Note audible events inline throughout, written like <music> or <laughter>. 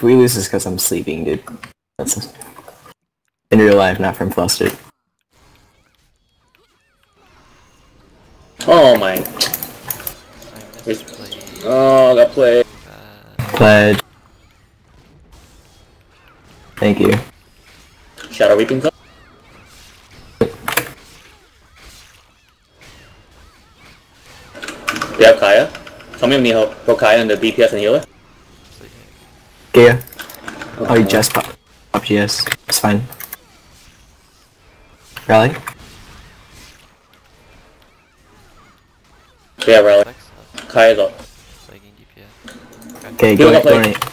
If we lose, it's because I'm sleeping, dude. That's in real life, not from flustered. Oh my. I. Oh, got played. Uh, Pledge. Thank you. Shadow Weeping. We have Kaia. Somebody need help. Go Kaia and the DPS and healer. Sleeping. Gaia. Oh, you just pop. Pop GS. It's fine. Rally? Yeah, rally. Flex up. Up. Okay. Okay, Heal go up, like- donate.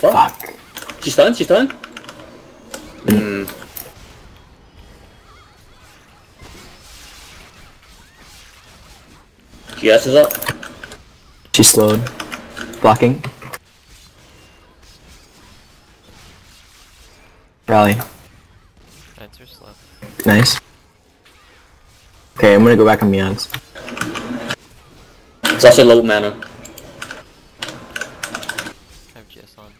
What? Fuck. She's stunned? She's stunned? Hmm. GS is up. She slowed. Blocking. Rally. Nice. Okay, I'm gonna go back on Beyonds. It's also low mana. I have GS on.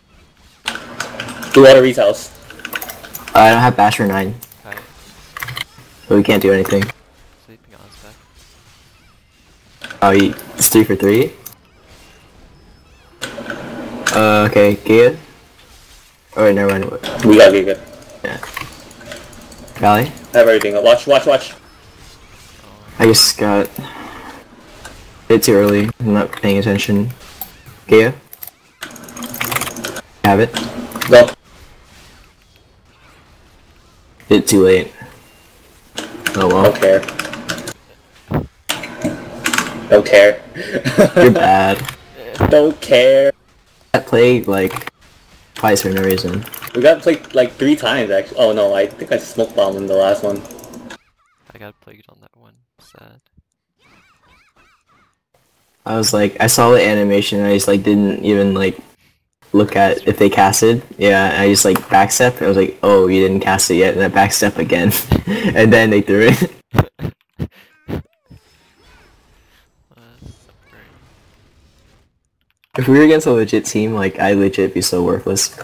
Do water retails. I don't have Basher 9, Kai. so we can't do anything. Sleeping on spec. Oh, you, it's 3 for 3? Uh, okay, Gaia? Oh wait, never mind. We gotta get good. Yeah. Rally? I have everything. Watch, watch, watch. I just got... Bit too early, I'm not paying attention. Gaia? Have it? Go. Bit too late. Oh well. Don't care. Don't care. You're bad. <laughs> Don't care. I play, like twice for no reason. We got played like three times actually. Oh no, I think I smoke bombed in the last one. I got plagued on that one. Sad. I was like, I saw the animation and I just like didn't even like look at if they casted. Yeah, I just like backstep. I was like, oh, you didn't cast it yet, and I backstep again, <laughs> and then they threw it. Uh, so great. If we were against a legit team, like I legit be so worthless.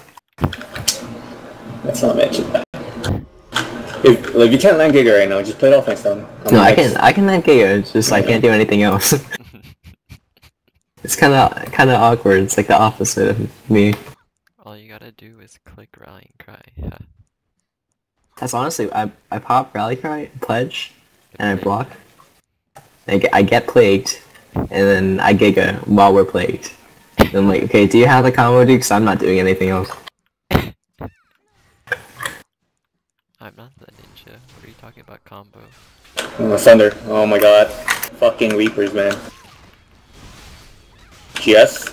Let's not mention that. If like you can't land Giga right now, just play it off next. I'm No, I like- can I can land KO. It's just I can't do anything else. <laughs> it's kind of kind of awkward. It's like the opposite of me. All you gotta do is click rally and cry. Yeah. That's honestly, I I pop rally cry, pledge, and I block. I get, I get plagued, and then I giga while we're plagued. And <laughs> I'm like, okay, do you have the combo, dude? Because I'm not doing anything else. I'm not the ninja. What are you talking about combo? Oh, Thunder. Oh my god. Fucking Reapers, man. GS.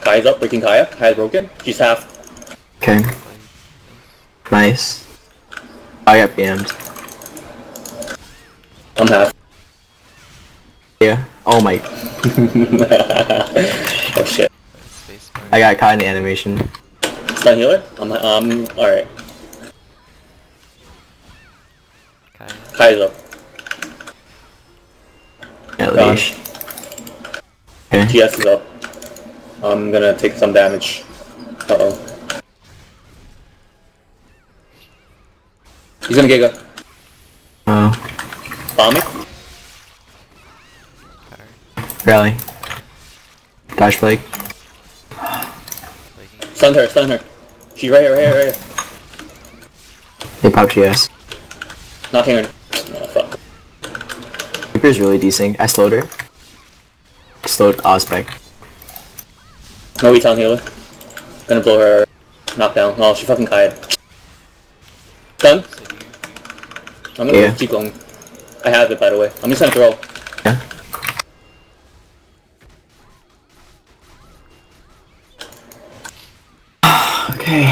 Kaia's up, breaking Kaia. Kaia's broken. She's half. Okay, nice. I got PMs. I'm half. Yeah. Oh my, <laughs> oh shit. Space bar. I got caught in the animation. Stun healer? I'm um alright. Kaia. Kaia's up. At Gone. least. Okay. GS is up. I'm gonna take some damage. Uh oh. He's gonna get a Oh, bombing. Card. rally. Dodge flag. Stun her, stun her. She's right here, right here, right here. They pop GS. Knocking her. Oh fuck. Reaper's really decent. I slowed her. Slowed Ozbek. No retail healer. Gonna blow her knockdown. Oh, she fucking Kaia. Done? I'm gonna Yeah. keep going. I have it by the way. I'm just gonna throw. Okay.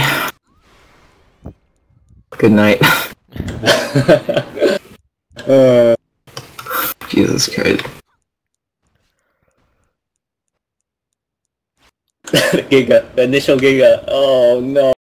Good night. uh, <laughs> Jesus Christ. <laughs> Giga. The initial Giga. Oh no.